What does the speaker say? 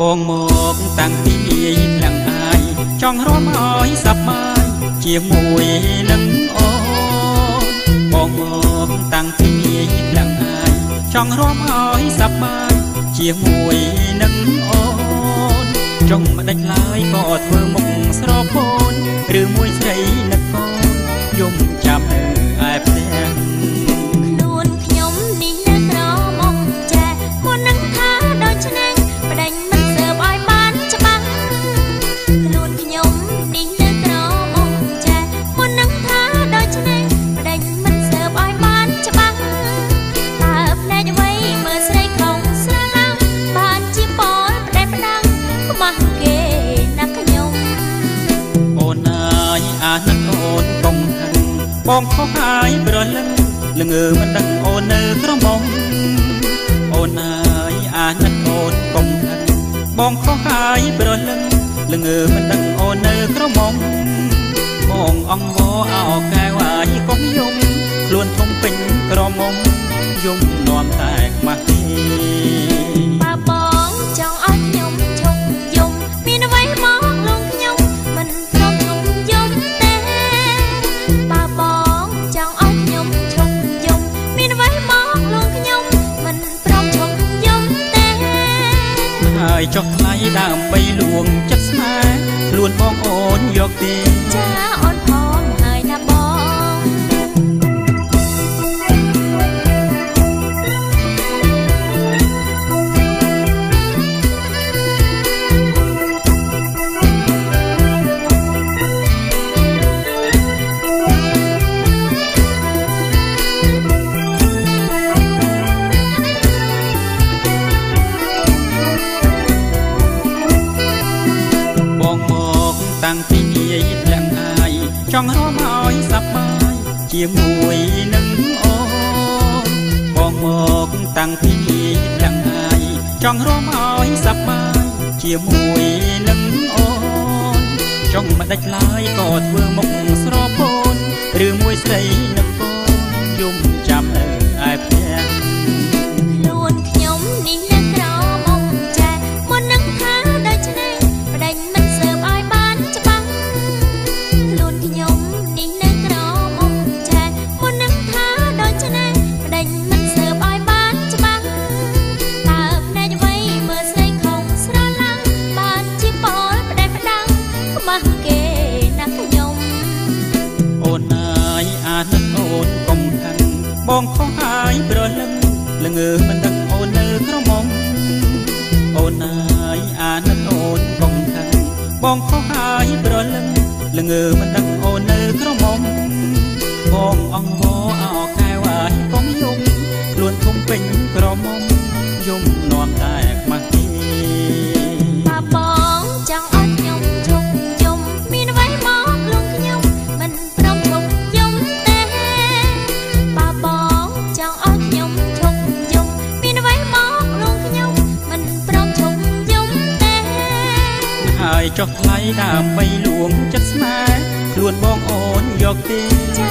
បងមកតាំងពីទាំងអាយចង់រំឲ្យសប្បាយជាមួយនឹងអូនបងមកតាំងពីទាំងអាយចង់រំឲ្យសប្បាយជាមួយនឹងអូនចង់មិនដេចឡើយក៏ធ្វើមុខស្រពោនឬមួយស្រី បងខុសហើយប្រលឹងល្ងើមិនដឹងអូននៅក្រមុំអូនហើយអាណិតអូនកុំខឹងបងខុសហើយប្រលឹងល្ងើមិនដឹងអូននៅក្រមុំបងអង្វរអោកែវអាយកុំយំខ្លួនធំពេញក្រមុំយំនាំតែខ្មាស់ទេ ចុះថ្លៃដើម្បីលួងចិត្តស្នេហ៍ខ្លួនបងអូនយកទេចាអូន ចង់រំឲ្យសប្បាយជាមួយនឹងអូនបងមកតាំងពីនាយទាំងអាយចង់រំឲ្យសប្បាយជាមួយនឹងអូនចង់មិនដាច់ឡើយក៏ធ្វើមុខស្រពោនឬមួយស្រី បងខុសហើយប្រលឹងល្ងើមិនដឹងអូននៅក្រមុំបងអង្វ ចុះថ្លៃដើម្បីលួងចិត្តស្នេហ៍ខ្លួនបងអូនយកទេចា